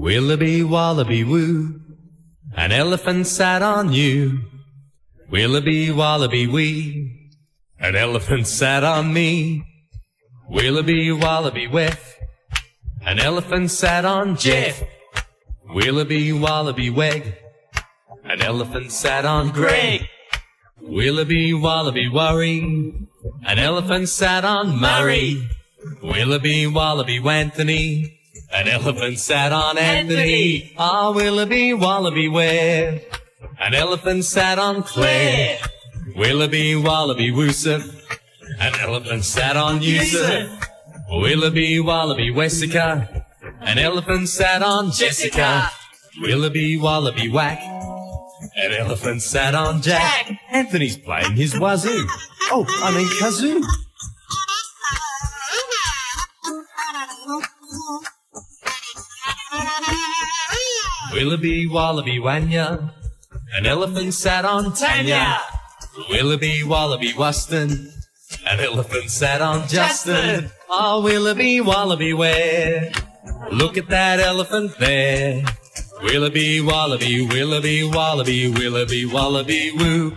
Willoughby wallaby woo, an elephant sat on you. Willoughby wallaby wee, an elephant sat on me. Willoughby wallaby whiff, an elephant sat on Jeff. Willoughby wallaby weg, an elephant sat on Greg. Willoughby wallaby worry, an elephant sat on Murray. Willoughby wallaby Anthony, an elephant sat on Anthony. Ah, Willoughby wallaby where? An elephant sat on Claire. Willoughby wallaby woosuf, an elephant sat on Yusuf. Willoughby wallaby Wessica, an elephant sat on Jessica. Willoughby wallaby whack, an elephant sat on Jack. Anthony's playing his wazoo. Oh, I mean kazoo. Willoughby wallaby wanya, an elephant sat on Tanya. Willoughby wallaby Weston, an elephant sat on Justin. Oh, ah, Willoughby wallaby where? Look at that elephant there. Willoughby wallaby, Willoughby wallaby, Willoughby wallaby woo.